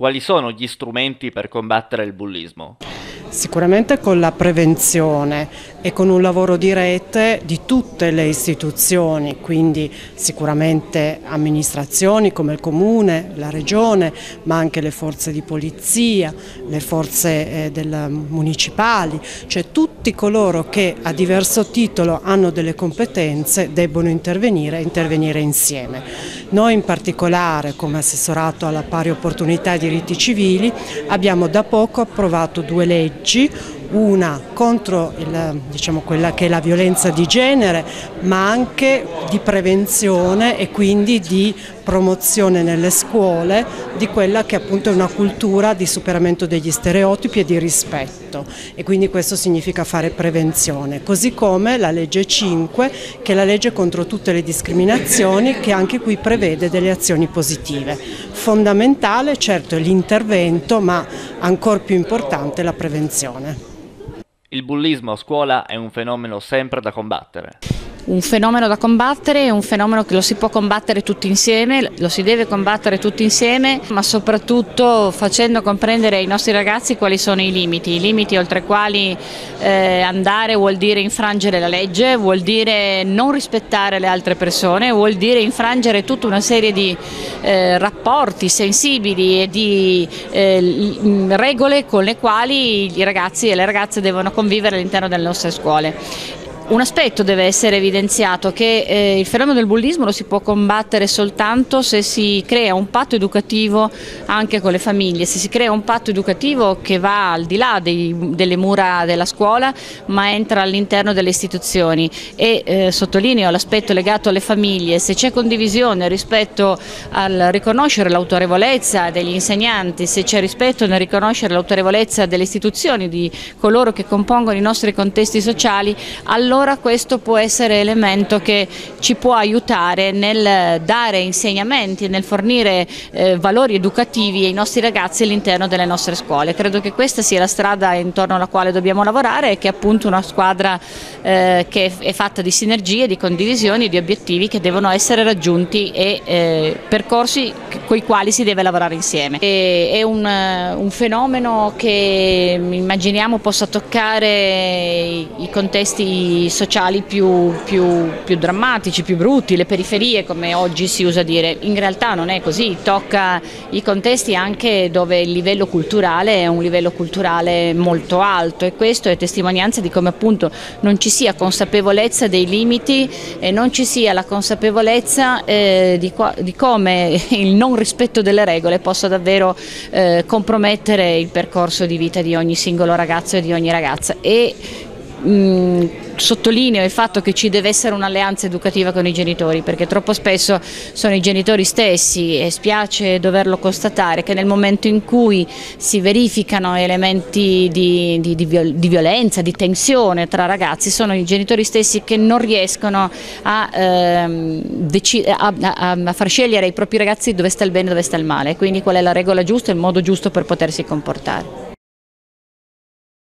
Quali sono gli strumenti per combattere il bullismo? Sicuramente con la prevenzione e con un lavoro di rete di tutte le istituzioni, quindi sicuramente amministrazioni come il Comune, la Regione, ma anche le forze di polizia, le forze eh, municipali, cioè tutti coloro che a diverso titolo hanno delle competenze debbono intervenire e intervenire insieme. Noi in particolare come assessorato alla pari opportunità e diritti civili abbiamo da poco approvato due leggi una contro il, diciamo, quella che è la violenza di genere, ma anche di prevenzione e quindi di promozione nelle scuole di quella che appunto è una cultura di superamento degli stereotipi e di rispetto e quindi questo significa fare prevenzione, così come la legge 5 che è la legge contro tutte le discriminazioni che anche qui prevede delle azioni positive. Fondamentale certo è l'intervento ma ancora più importante la prevenzione. Il bullismo a scuola è un fenomeno sempre da combattere un fenomeno da combattere, un fenomeno che lo si può combattere tutti insieme, lo si deve combattere tutti insieme, ma soprattutto facendo comprendere ai nostri ragazzi quali sono i limiti, i limiti oltre i quali eh, andare vuol dire infrangere la legge, vuol dire non rispettare le altre persone, vuol dire infrangere tutta una serie di eh, rapporti sensibili e di eh, regole con le quali i ragazzi e le ragazze devono convivere all'interno delle nostre scuole. Un aspetto deve essere evidenziato, che eh, il fenomeno del bullismo lo si può combattere soltanto se si crea un patto educativo anche con le famiglie, se si crea un patto educativo che va al di là dei, delle mura della scuola ma entra all'interno delle istituzioni. E eh, sottolineo l'aspetto legato alle famiglie, se c'è condivisione rispetto al riconoscere l'autorevolezza degli insegnanti, se c'è rispetto nel riconoscere l'autorevolezza delle istituzioni, di coloro che compongono i nostri contesti sociali, allora allora questo può essere elemento che ci può aiutare nel dare insegnamenti, nel fornire eh, valori educativi ai nostri ragazzi all'interno delle nostre scuole. Credo che questa sia la strada intorno alla quale dobbiamo lavorare e che è appunto una squadra eh, che è fatta di sinergie, di condivisioni, di obiettivi che devono essere raggiunti e eh, percorsi con i quali si deve lavorare insieme. E, è un, un fenomeno che immaginiamo possa toccare i contesti sociali più, più, più, drammatici, più brutti, le periferie come oggi si usa dire, in realtà non è così, tocca i contesti anche dove il livello culturale è un livello culturale molto alto e questo è testimonianza di come appunto non ci sia consapevolezza dei limiti e non ci sia la consapevolezza eh, di, di, come il non rispetto delle regole possa davvero eh, compromettere il percorso di vita di ogni singolo ragazzo e di ogni ragazza. E, mh, sottolineo il fatto che ci deve essere un'alleanza educativa con i genitori perché troppo spesso sono i genitori stessi e spiace doverlo constatare che nel momento in cui si verificano elementi di, di, di, violenza, di tensione tra ragazzi sono i genitori stessi che non riescono a, ehm, a, a, a far scegliere ai propri ragazzi dove sta il bene e dove sta il male quindi qual è la regola giusta e il modo giusto per potersi comportare.